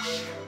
Bye.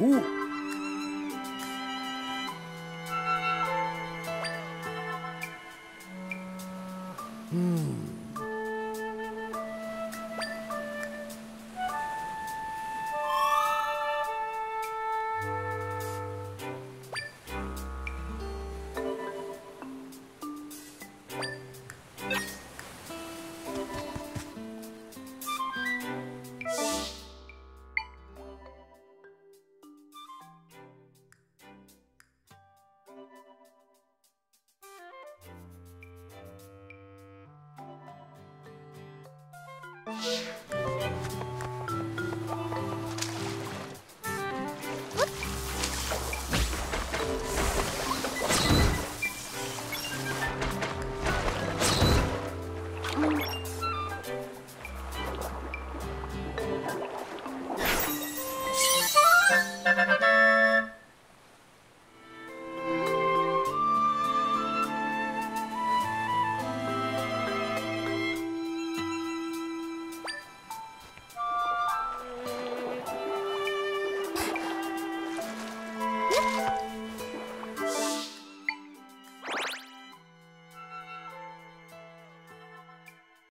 Música hmm. Música